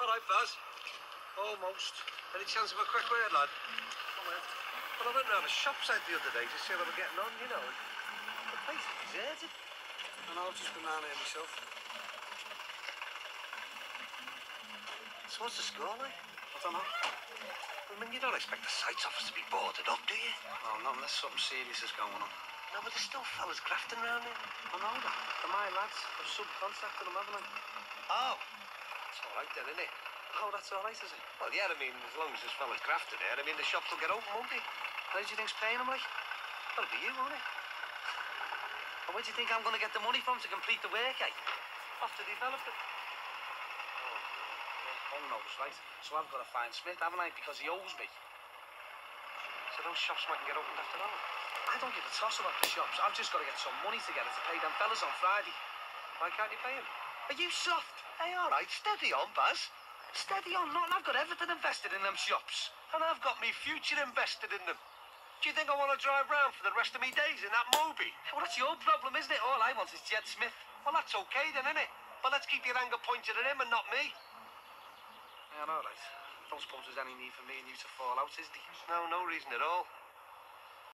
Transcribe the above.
All right, Baz. Almost. Any chance of a quick word, lad? Come on. Well, I went round the shop side the other day to see how they were getting on, you know. The place is deserted. And I've just been down here myself. So what's the score like? I don't know. I mean, you don't expect the sites office to be boarded up, do you? Well, not unless something serious is going on. No, but there's still fellas grafting around here. I know that. They're my lads. I've subcontracted them, haven't I? Oh. It's right then, isn't it? Oh, that's all right, is it? Well, yeah, I mean, as long as this fellas grafting there, I mean, the shops will get open, won't they? How do you think's paying them, like? That'll be you, won't it? And where do you think I'm going to get the money from to complete the work, eh? Off to develop it. Oh, knows, right? So I've got to find Smith, haven't I? Because he owes me. So those shops mightn't get opened after all. I don't give a toss about the shops. I've just got to get some money together to pay them fellas on Friday. Why can't you pay him? Are you soft? Hey, all right, steady on, Baz. Steady on, nothing. I've got everything invested in them shops. And I've got me future invested in them. Do you think I want to drive round for the rest of me days in that Moby? Well, that's your problem, isn't it? All I want is Jed Smith. Well, that's okay then, innit? But let's keep your anger pointed at him and not me. Yeah, all right. I don't suppose there's any need for me and you to fall out, is there? No, no reason at all.